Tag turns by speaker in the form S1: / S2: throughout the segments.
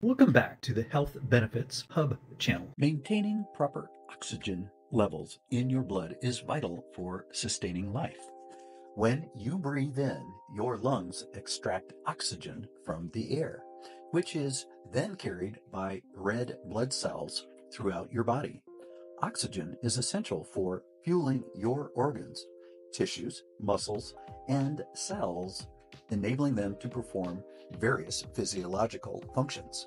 S1: Welcome back to the Health Benefits Hub channel.
S2: Maintaining proper oxygen levels in your blood is vital for sustaining life. When you breathe in, your lungs extract oxygen from the air, which is then carried by red blood cells throughout your body. Oxygen is essential for fueling your organs, tissues, muscles, and cells, enabling them to perform various physiological functions.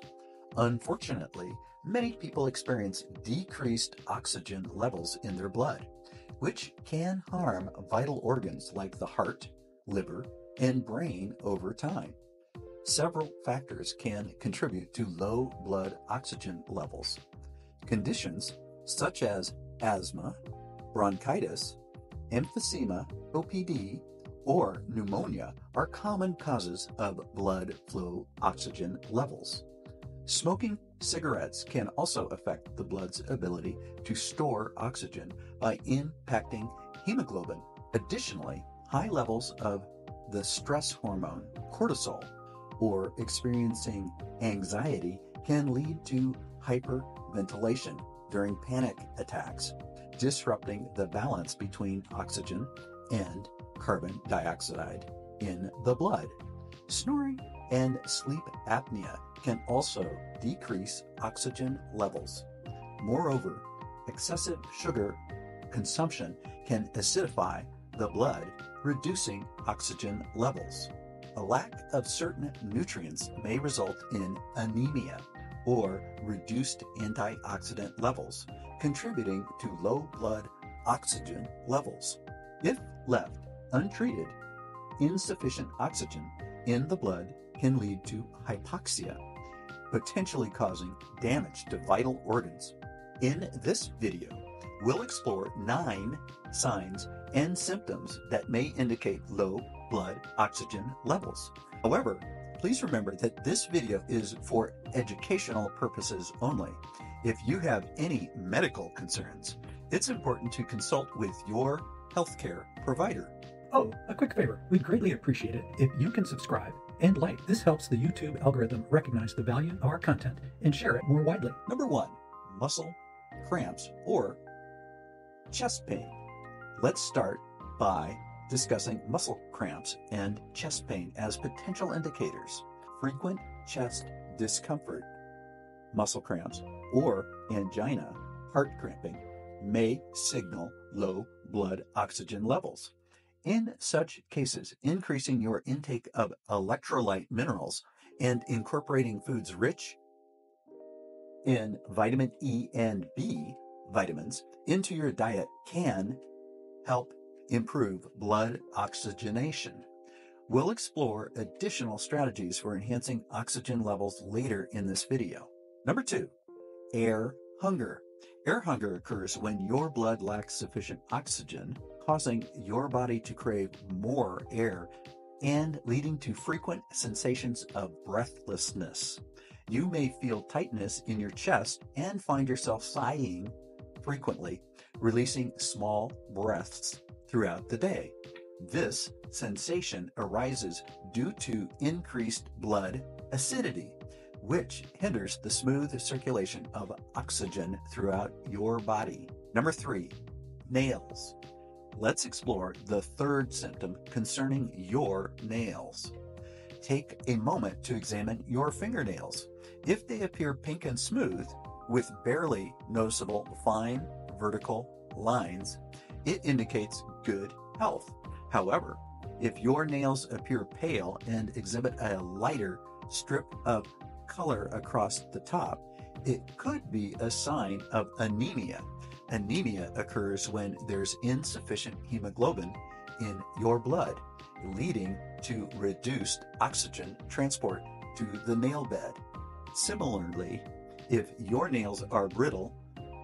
S2: Unfortunately, many people experience decreased oxygen levels in their blood, which can harm vital organs like the heart, liver, and brain over time. Several factors can contribute to low blood oxygen levels. Conditions such as asthma, bronchitis, emphysema, COPD, or pneumonia are common causes of blood flow oxygen levels. Smoking cigarettes can also affect the blood's ability to store oxygen by impacting hemoglobin. Additionally, high levels of the stress hormone cortisol or experiencing anxiety can lead to hyperventilation during panic attacks, disrupting the balance between oxygen and carbon dioxide in the blood. Snoring and sleep apnea can also decrease oxygen levels. Moreover, excessive sugar consumption can acidify the blood, reducing oxygen levels. A lack of certain nutrients may result in anemia or reduced antioxidant levels, contributing to low blood oxygen levels. If left untreated, insufficient oxygen in the blood can lead to hypoxia, potentially causing damage to vital organs. In this video, we'll explore nine signs and symptoms that may indicate low blood oxygen levels. However, please remember that this video is for educational purposes only. If you have any medical concerns, it's important to consult with your healthcare provider.
S1: Oh, a quick favor. We'd greatly appreciate it if you can subscribe and like. This helps the YouTube algorithm recognize the value of our content and share it more widely.
S2: Number one, muscle cramps or chest pain. Let's start by discussing muscle cramps and chest pain as potential indicators. Frequent chest discomfort, muscle cramps, or angina, heart cramping, may signal low blood oxygen levels. In such cases, increasing your intake of electrolyte minerals and incorporating foods rich in vitamin E and B vitamins into your diet can help improve blood oxygenation. We'll explore additional strategies for enhancing oxygen levels later in this video. Number two, air hunger. Air hunger occurs when your blood lacks sufficient oxygen causing your body to crave more air and leading to frequent sensations of breathlessness. You may feel tightness in your chest and find yourself sighing frequently, releasing small breaths throughout the day. This sensation arises due to increased blood acidity, which hinders the smooth circulation of oxygen throughout your body. Number three, nails let's explore the third symptom concerning your nails. Take a moment to examine your fingernails. If they appear pink and smooth, with barely noticeable fine vertical lines, it indicates good health. However, if your nails appear pale and exhibit a lighter strip of color across the top, it could be a sign of anemia Anemia occurs when there's insufficient hemoglobin in your blood, leading to reduced oxygen transport to the nail bed. Similarly, if your nails are brittle,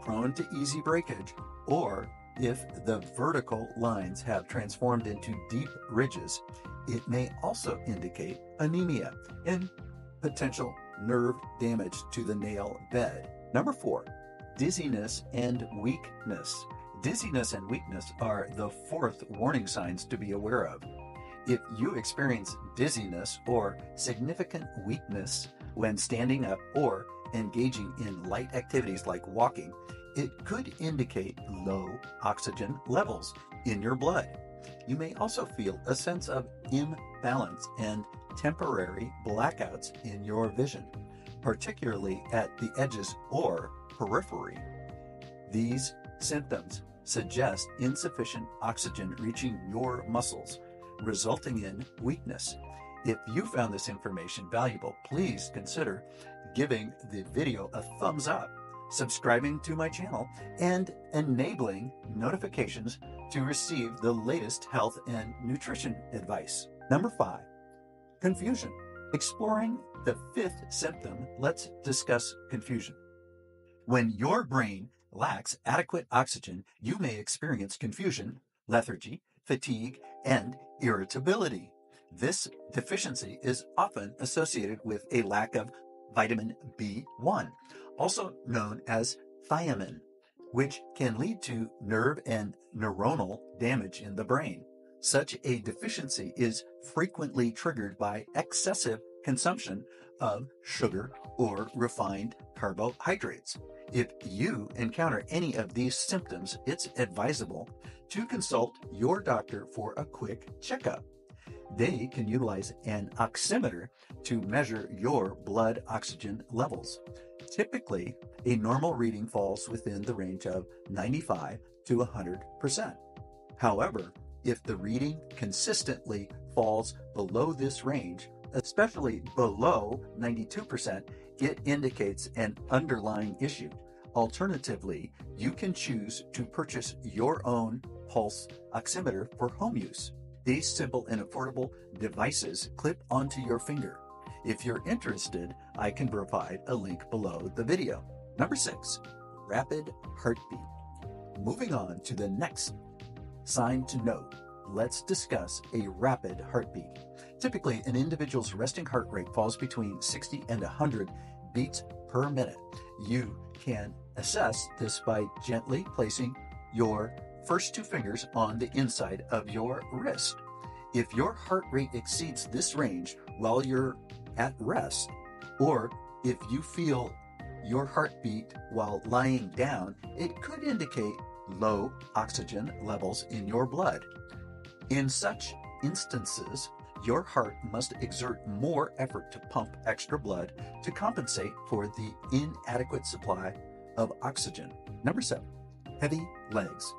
S2: prone to easy breakage, or if the vertical lines have transformed into deep ridges, it may also indicate anemia and potential nerve damage to the nail bed. Number four, dizziness and weakness. Dizziness and weakness are the fourth warning signs to be aware of. If you experience dizziness or significant weakness When standing up or engaging in light activities like walking, it could indicate low oxygen levels in your blood. You may also feel a sense of imbalance and temporary blackouts in your vision, particularly at the edges or periphery. These symptoms suggest insufficient oxygen reaching your muscles, resulting in weakness. If you found this information valuable, please consider giving the video a thumbs up, subscribing to my channel, and enabling notifications to receive the latest health and nutrition advice. Number five, confusion. Exploring the fifth symptom, let's discuss confusion. When your brain lacks adequate oxygen, you may experience confusion, lethargy, fatigue, and irritability. This deficiency is often associated with a lack of vitamin B1, also known as thiamine, which can lead to nerve and neuronal damage in the brain. Such a deficiency is frequently triggered by excessive consumption of sugar or refined carbohydrates. If you encounter any of these symptoms, it's advisable to consult your doctor for a quick checkup. They can utilize an oximeter to measure your blood oxygen levels. Typically, a normal reading falls within the range of 95 to 100%. However, if the reading consistently falls below this range, especially below 92%, it indicates an underlying issue. Alternatively, you can choose to purchase your own pulse oximeter for home use. These simple and affordable devices clip onto your finger. If you're interested, I can provide a link below the video. Number six, rapid heartbeat. Moving on to the next sign to note, let's discuss a rapid heartbeat. Typically, an individual's resting heart rate falls between 60 and 100 beats per minute. You can assess this by gently placing your first two fingers on the inside of your wrist. If your heart rate exceeds this range while you're at rest, or if you feel your heartbeat while lying down, it could indicate low oxygen levels in your blood. In such instances, your heart must exert more effort to pump extra blood to compensate for the inadequate supply of oxygen. Number seven, heavy legs.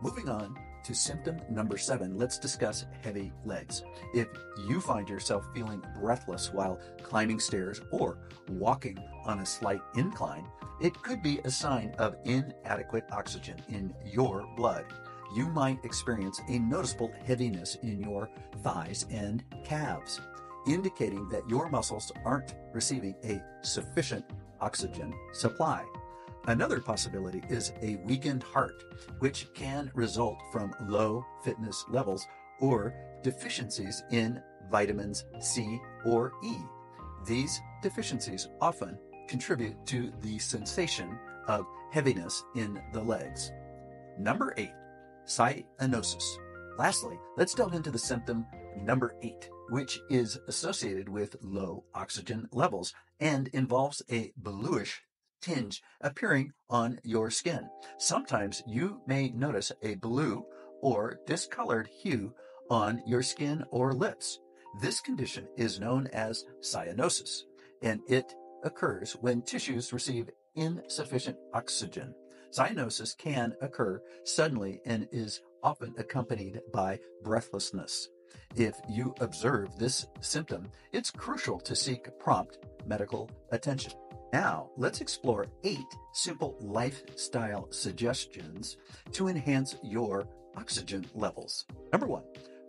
S2: Moving on to symptom number seven, let's discuss heavy legs. If you find yourself feeling breathless while climbing stairs or walking on a slight incline, it could be a sign of inadequate oxygen in your blood. You might experience a noticeable heaviness in your thighs and calves, indicating that your muscles aren't receiving a sufficient oxygen supply. Another possibility is a weakened heart, which can result from low fitness levels or deficiencies in vitamins C or E. These deficiencies often contribute to the sensation of heaviness in the legs. Number eight, cyanosis. Lastly, let's delve into the symptom number eight, which is associated with low oxygen levels and involves a bluish tinge appearing on your skin. Sometimes you may notice a blue or discolored hue on your skin or lips. This condition is known as cyanosis, and it occurs when tissues receive insufficient oxygen. Cyanosis can occur suddenly and is often accompanied by breathlessness. If you observe this symptom, it's crucial to seek prompt medical attention. Now, let's explore eight simple lifestyle suggestions to enhance your oxygen levels. Number one,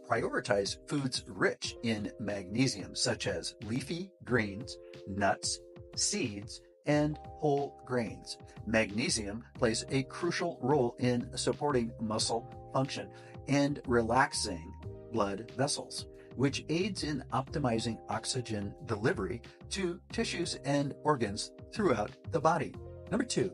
S2: prioritize foods rich in magnesium, such as leafy greens, nuts, seeds, and whole grains. Magnesium plays a crucial role in supporting muscle function and relaxing blood vessels which aids in optimizing oxygen delivery to tissues and organs throughout the body. Number two,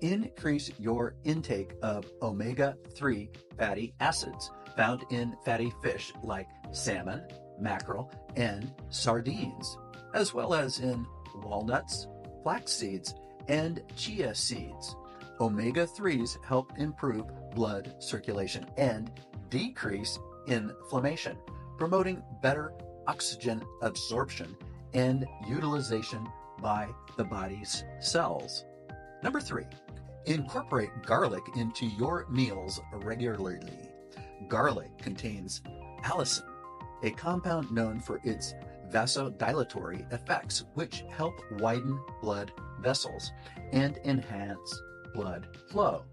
S2: increase your intake of omega 3 fatty acids found in fatty fish like salmon, mackerel, and sardines, as well as in walnuts, flax seeds, and chia seeds. Omega 3s help improve blood circulation and decrease inflammation, promoting better oxygen absorption and utilization by the body's cells. Number three, incorporate garlic into your meals regularly. Garlic contains allicin, a compound known for its vasodilatory effects, which help widen blood vessels and enhance blood flow.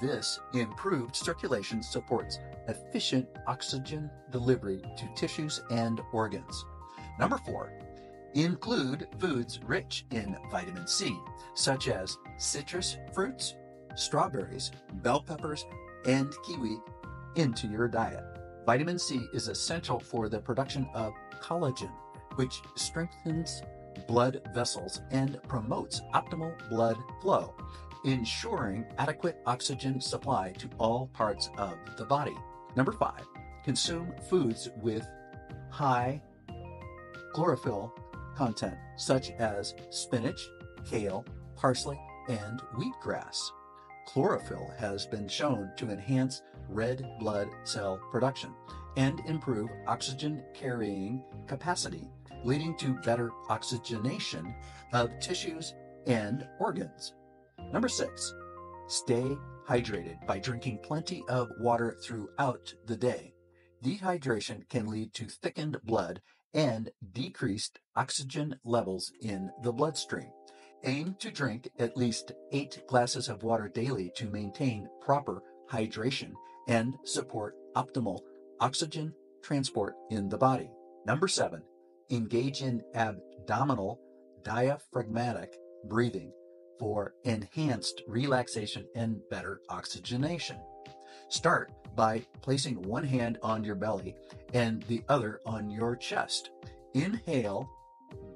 S2: This improved circulation supports efficient oxygen delivery to tissues and organs. Number four, include foods rich in vitamin C, such as citrus fruits, strawberries, bell peppers, and kiwi, into your diet. Vitamin C is essential for the production of collagen, which strengthens blood vessels and promotes optimal blood flow, ensuring adequate oxygen supply to all parts of the body. Number five, consume foods with high chlorophyll content, such as spinach, kale, parsley, and wheatgrass. Chlorophyll has been shown to enhance red blood cell production and improve oxygen carrying capacity, leading to better oxygenation of tissues and organs. Number six, stay hydrated by drinking plenty of water throughout the day. Dehydration can lead to thickened blood and decreased oxygen levels in the bloodstream. Aim to drink at least eight glasses of water daily to maintain proper hydration and support optimal oxygen transport in the body. Number seven, engage in abdominal diaphragmatic breathing for enhanced relaxation and better oxygenation. Start by placing one hand on your belly and the other on your chest. Inhale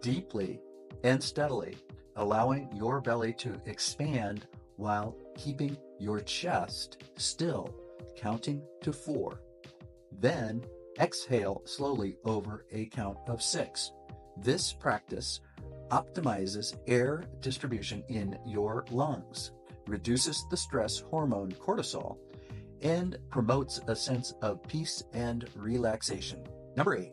S2: deeply and steadily, allowing your belly to expand while keeping your chest still, counting to four. Then exhale slowly over a count of six. This practice optimizes air distribution in your lungs, reduces the stress hormone cortisol, and promotes a sense of peace and relaxation. Number eight,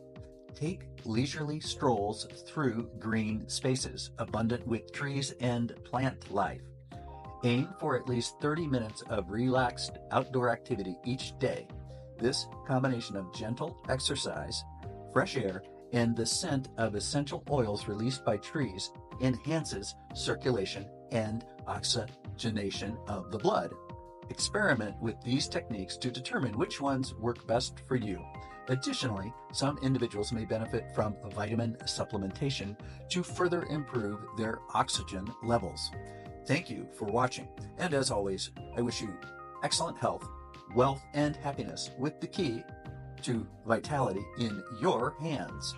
S2: take leisurely strolls through green spaces abundant with trees and plant life. Aim for at least 30 minutes of relaxed outdoor activity each day. This combination of gentle exercise, fresh air, and the scent of essential oils released by trees enhances circulation and oxygenation of the blood. Experiment with these techniques to determine which ones work best for you. Additionally, some individuals may benefit from vitamin supplementation to further improve their oxygen levels. Thank you for watching, and as always, I wish you excellent health, wealth, and happiness with the key to vitality in your hands.